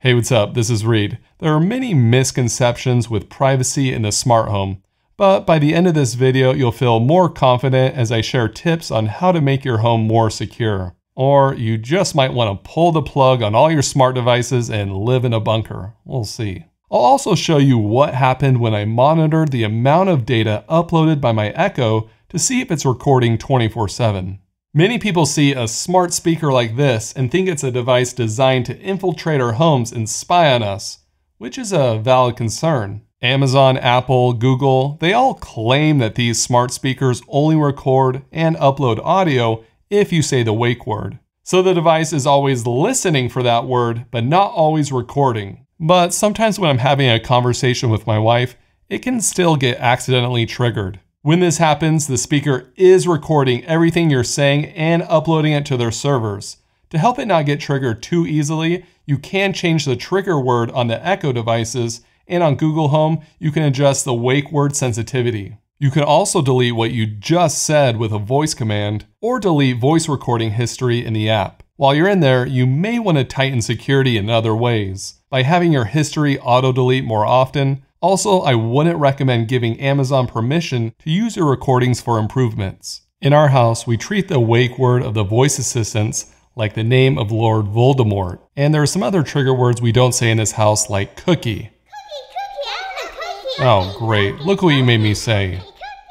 Hey, what's up? This is Reed. There are many misconceptions with privacy in the smart home, but by the end of this video, you'll feel more confident as I share tips on how to make your home more secure. Or you just might want to pull the plug on all your smart devices and live in a bunker. We'll see. I'll also show you what happened when I monitored the amount of data uploaded by my Echo to see if it's recording 24 7. Many people see a smart speaker like this and think it's a device designed to infiltrate our homes and spy on us, which is a valid concern. Amazon, Apple, Google, they all claim that these smart speakers only record and upload audio if you say the wake word. So the device is always listening for that word, but not always recording. But sometimes when I'm having a conversation with my wife, it can still get accidentally triggered. When this happens, the speaker is recording everything you're saying and uploading it to their servers. To help it not get triggered too easily, you can change the trigger word on the Echo devices, and on Google Home, you can adjust the wake word sensitivity. You can also delete what you just said with a voice command, or delete voice recording history in the app. While you're in there, you may want to tighten security in other ways. By having your history auto-delete more often, also, I wouldn't recommend giving Amazon permission to use your recordings for improvements. In our house, we treat the wake word of the voice assistants like the name of Lord Voldemort. And there are some other trigger words we don't say in this house like cookie. Oh, great. Look what you made me say.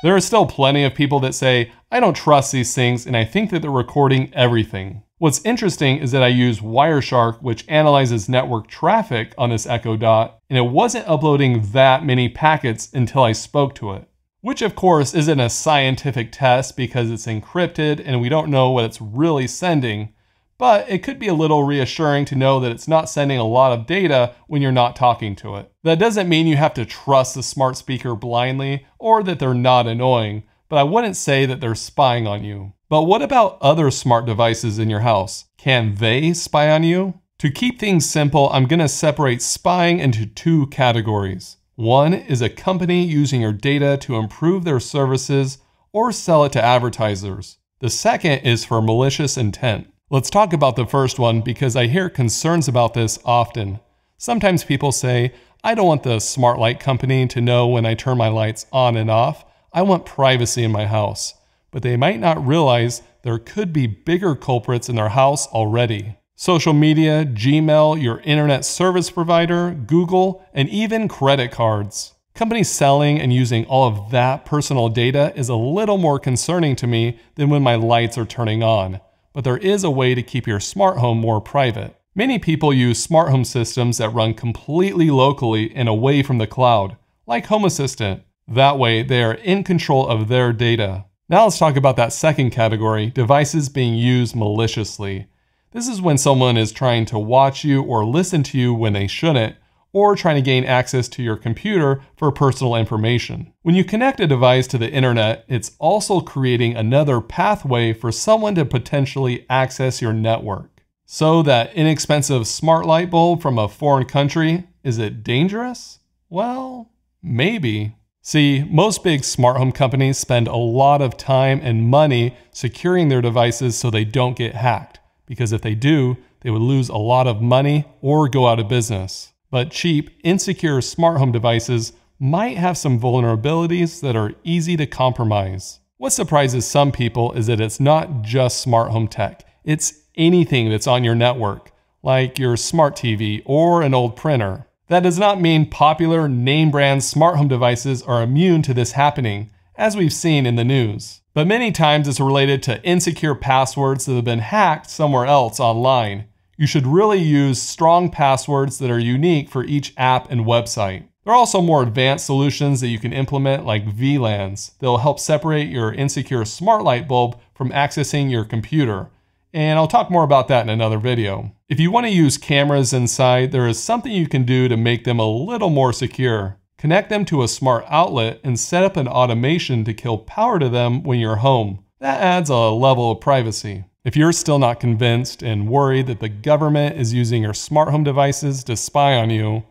There are still plenty of people that say, I don't trust these things and I think that they're recording everything. What's interesting is that I use Wireshark, which analyzes network traffic on this Echo Dot, and it wasn't uploading that many packets until I spoke to it. Which of course isn't a scientific test because it's encrypted and we don't know what it's really sending, but it could be a little reassuring to know that it's not sending a lot of data when you're not talking to it. That doesn't mean you have to trust the smart speaker blindly or that they're not annoying, but I wouldn't say that they're spying on you. But what about other smart devices in your house? Can they spy on you? To keep things simple, I'm going to separate spying into two categories. One is a company using your data to improve their services or sell it to advertisers. The second is for malicious intent. Let's talk about the first one because I hear concerns about this often. Sometimes people say, I don't want the smart light company to know when I turn my lights on and off. I want privacy in my house but they might not realize there could be bigger culprits in their house already. Social media, Gmail, your internet service provider, Google, and even credit cards. Companies selling and using all of that personal data is a little more concerning to me than when my lights are turning on, but there is a way to keep your smart home more private. Many people use smart home systems that run completely locally and away from the cloud, like Home Assistant. That way, they are in control of their data. Now let's talk about that second category, devices being used maliciously. This is when someone is trying to watch you or listen to you when they shouldn't, or trying to gain access to your computer for personal information. When you connect a device to the internet, it's also creating another pathway for someone to potentially access your network. So that inexpensive smart light bulb from a foreign country, is it dangerous? Well, maybe. See, most big smart home companies spend a lot of time and money securing their devices so they don't get hacked, because if they do, they would lose a lot of money or go out of business. But cheap, insecure smart home devices might have some vulnerabilities that are easy to compromise. What surprises some people is that it's not just smart home tech, it's anything that's on your network, like your smart TV or an old printer. That does not mean popular name brand smart home devices are immune to this happening, as we've seen in the news. But many times it's related to insecure passwords that have been hacked somewhere else online. You should really use strong passwords that are unique for each app and website. There are also more advanced solutions that you can implement like VLANs. They'll help separate your insecure smart light bulb from accessing your computer. And I'll talk more about that in another video. If you want to use cameras inside, there is something you can do to make them a little more secure. Connect them to a smart outlet and set up an automation to kill power to them when you're home. That adds a level of privacy. If you're still not convinced and worried that the government is using your smart home devices to spy on you,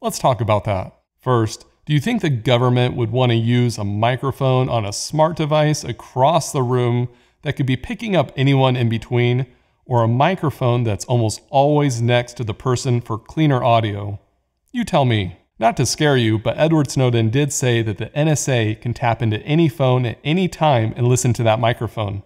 let's talk about that. First, do you think the government would want to use a microphone on a smart device across the room that could be picking up anyone in between or a microphone that's almost always next to the person for cleaner audio? You tell me. Not to scare you, but Edward Snowden did say that the NSA can tap into any phone at any time and listen to that microphone.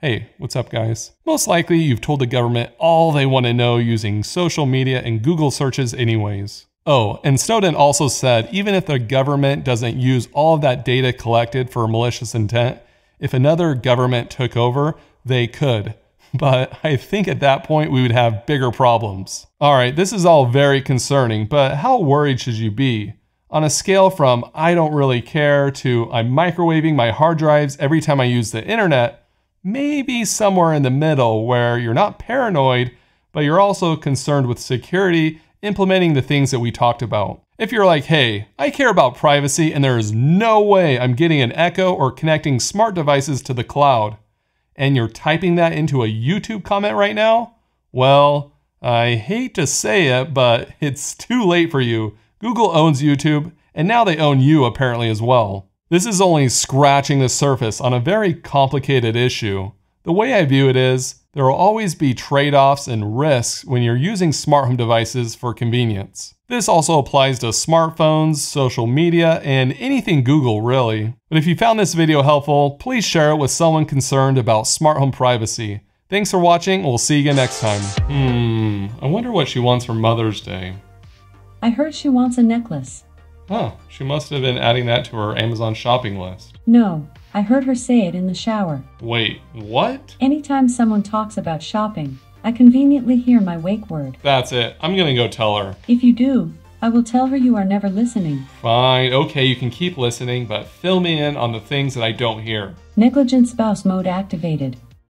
Hey, what's up, guys? Most likely you've told the government all they want to know using social media and Google searches, anyways. Oh, and Snowden also said even if the government doesn't use all of that data collected for malicious intent, if another government took over, they could. But I think at that point we would have bigger problems. Alright, this is all very concerning, but how worried should you be? On a scale from I don't really care to I'm microwaving my hard drives every time I use the internet, maybe somewhere in the middle where you're not paranoid, but you're also concerned with security implementing the things that we talked about. If you're like, hey, I care about privacy and there is no way I'm getting an Echo or connecting smart devices to the cloud, and you're typing that into a YouTube comment right now, well, I hate to say it, but it's too late for you. Google owns YouTube, and now they own you apparently as well. This is only scratching the surface on a very complicated issue. The way I view it is, there will always be trade-offs and risks when you're using smart home devices for convenience. This also applies to smartphones, social media, and anything Google really. But if you found this video helpful, please share it with someone concerned about smart home privacy. Thanks for watching, we'll see you again next time. Hmm, I wonder what she wants for Mother's Day. I heard she wants a necklace. Huh, she must have been adding that to her Amazon shopping list. No, I heard her say it in the shower. Wait, what? Anytime someone talks about shopping, I conveniently hear my wake word. That's it. I'm gonna go tell her. If you do, I will tell her you are never listening. Fine, okay, you can keep listening, but fill me in on the things that I don't hear. Negligent spouse mode activated.